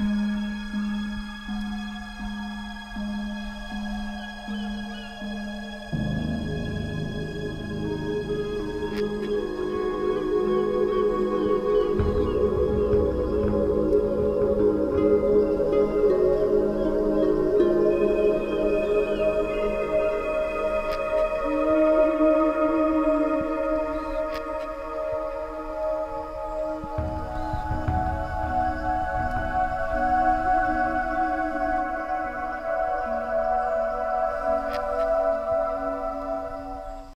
Mm-hmm.